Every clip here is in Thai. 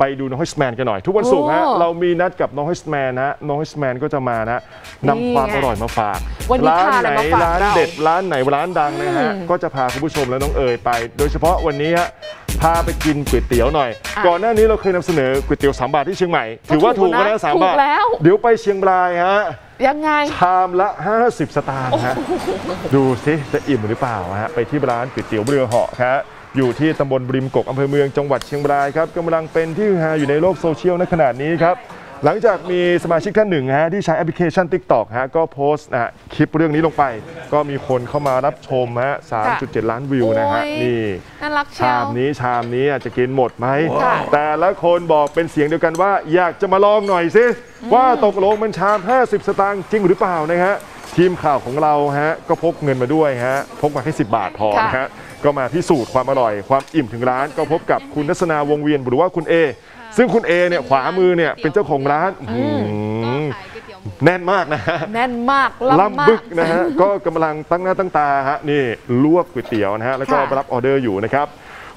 ไปดูน้องฮิสแมนกันหน่อย ทุกวันศุกร์ฮะโอ้เรามีนัดกับน้องฮิสแมนนะน้องฮิสแมนก็จะมานะนำความนี่ไงอร่อยมาฝากวันนี้ร้านพาอะไรไหนมาฝากร้านเราเด็ดร้านไหนร้านดังนะฮะอืมก็จะพาคุณผู้ชมและน้องเอ๋ยไป โดยเฉพาะวันนี้ฮะพาไปกินก๋วยเตี๋ยวหน่อยอะก่อนหน้านี้เราเคยนำเสนอก๋วยเตี๋ยวสามบาทที่เชียงใหม่ ถือว่าถูถูกกนะนะสามถูกบาทแล้วเดี๋ยวไปเชียงรายฮะยังไง ชามละ 50 สตางค์ฮะดูสิจะอิ่มหรือเปล่าฮะไปที่ร้านก๋วยเตี๋ยวเรือเหาะครับ อยู่ที่ตำบลบริมกกอำเภอเมืองจังหวัดเชียงรายครับกำลังเป็นที่ฮือฮาอยู่ในโลกโซเชียลในขณะนี้ครับหลังจากมีสมาชิกท่านหนึ่งฮะที่ใช้แอปพลิเคชัน TikTok ฮะก็โพสต์นะฮะคลิปเรื่องนี้ลงไป ก็มีคนเข้ามารับชมฮะ 3.7 ล้านวิวนะฮะโอ้ยนี่น่ารักเชียชาวมนี้ชามนี้อาจจะกินหมดไหมค่ะแต่ละคนบอกเป็นเสียงเดียวกันว่าอยากจะมาลองหน่อยสิ ว่าตกลงมันชาม 50 สตางค์จริงหรือเปล่านะฮะ ทีมข่าวของเราฮะก็พกเงินมาด้วยฮะ พกมาแค่ 10 บาทพอนะฮะ ก็มาพิสูจน์ความอร่อย ความอิ่มถึงร้าน ก็พบกับคุณนัสนาวงเวียนหรือว่าคุณเอซึ่งคุณเอเนี่ยขวามือเนี่ยเป็นเจ้าของร้านอื้อหือแน่นมากนะฮะ แน่นมากล่ำล่ำมาบึกกนะฮะ ก็กำลังตั้งหน้าตั้งตาฮะนี่ลวกก๋วยเตี๋ยวนะฮะแล้วก็ค่ะรับออเดอร์อยู่นะครับ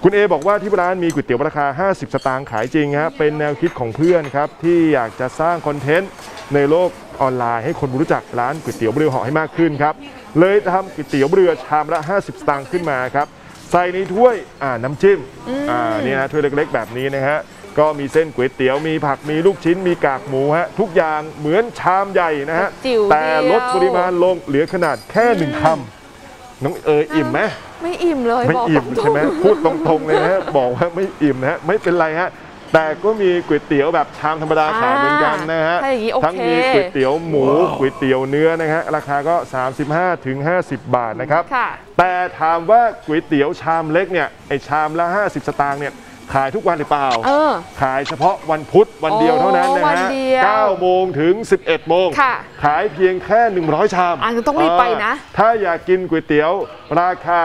คุณเอบอกว่าที่ร้านมีก๋วยเตี๋ยวราคา 50 สตางค์ขายจริงฮะเป็นแนวคิดของเพื่อนครับ ที่อยากจะสร้างคอนเทนต์ในโลกออนไลน์ให้คนรู้จักร้านก๋วยเตี๋ยวเรือเหาะให้มากขึ้นครับ เลยทำก๋วยเตี๋ยวเรือชามละ 50 สตางค์ขึ้นมาครับ ใส่ในถ้วยอ่าน้ำจิ้มอ่านี่นะถ้วยเล็กๆ แบบนี้นะฮะก็มีเส้นก๋วยเตี๋ยวมีผักมีลูกชิ้นมีกากหมูฮะทุกอย่างเหมือนชามใหญ่นะฮะจิ๋วแต่เดียวลดปริมาณลงเหลือขนาดแค่หนึ่งคำน้องเอ๋ยอิ่มไหม ไม่อิ่มเลยไม่บอกอิ่มตรงๆ ใช่ไหมพูดตรงๆเลยนะฮะ บอกว่าไม่อิ่มนะฮะ ไม่เป็นไรฮะ แต่ก็มีก๋วยเตี๋ยวแบบชามธรรมดาขายเหมือนกันนะฮะถ้าอย่างนี้โอเคทั้งมีก๋วยเตี๋ยวหมูก๋วยเตี๋ยวเนื้อนะฮะราคาก็ 35ถึง50 บาทนะครับค่ะแต่ถามว่าก๋วยเตี๋ยวชามเล็กเนี่ยไอชามละ 50 สตางค์เนี่ยขายทุกวันหรือเปล่าเออขายเฉพาะวันพุธวันเดียวเท่านั้นนะวันฮะเดียว9โมงถึง 11 โมงค่ะขายเพียงแค่ 100 ชามอะต้องรีบไปนะอ่าถ้าอยากกินก๋วยเตี๋ยว ราคา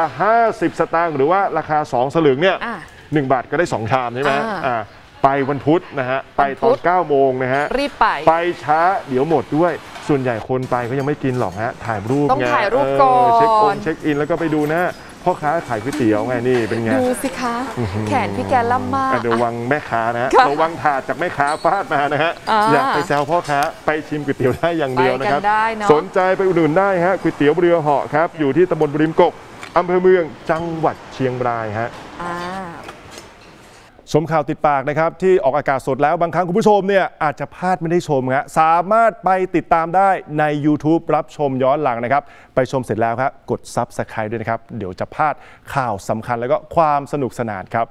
50 สตางค์หรือว่าราคา 2 สลึงเนี่ยอะ1บาทก็ได้ 2 ชามใช่ไหมอ่าอ่า ไปวันพุธนะฮะ ไปตวัอนพุธ9โมงนะฮะ รีบไป ไปช้าเดี๋ยวหมดด้วย ส่วนใหญ่คนไปก็ยังไม่กินหรอกฮะ ถ่ายรูปต้องไงถ่ายรูปเก่อนเช็คองค์เช็คอินแล้วก็ไปดูนะพ่อค้าขายก๋วยเตี๋ยวไงนี่เป็นไง ดูสิคะ แขนพี่แกล่ำมากอะระวังแม่ค้านะฮะค่ะระวังถาดจากแม่ค้าฟาดมานะฮะอ่าอยากไปแซวพ่อค้าไปชิมก๋วยเตี๋ยวได้อย่างเดียวนะครับไปกันได้เนอะสนใจไปอุดหนุนได้ฮะก๋วยเตี๋ยวเรือเหาะครับอยู่ที่ตำบลบริมกกอำเภอเมืองจังหวัดเชียงรายฮะอ่า ชมข่าวติดปากนะครับ ที่ออกอากาศสดแล้วบางครั้งคุณผู้ชมเนี่ยอาจจะพลาดไม่ได้ชมฮะสามารถไปติดตามได้ใน YouTube รับชมย้อนหลังนะครับ ไปชมเสร็จแล้วครับกด Subscribe ด้วยนะครับ เดี๋ยวจะพลาดข่าวสำคัญแล้วก็ความสนุกสนานครับ